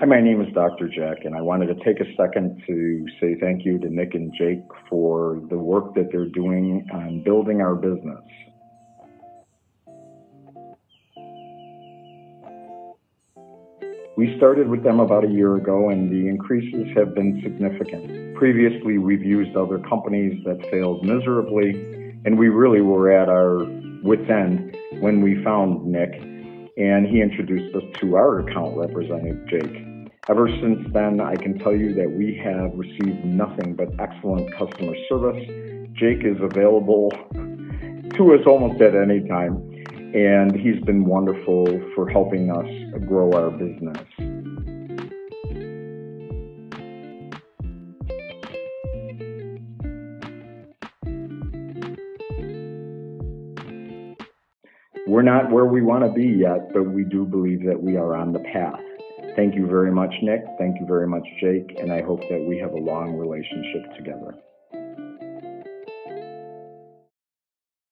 Hi, my name is Dr. Jack, and I wanted to take a second to say thank you to Nik and Jake for the work that they're doing on building our business. We started with them about a year ago, and the increases have been significant. Previously, we've used other companies that failed miserably, and we really were at our wits' end when we found Nik, and he introduced us to our account representative, Jake. Ever since then, I can tell you that we have received nothing but excellent customer service. Jake is available to us almost at any time, and he's been wonderful for helping us grow our business. We're not where we want to be yet, but we do believe that we are on the path. Thank you very much, Nik. Thank you very much, Jake, and I hope that we have a long relationship.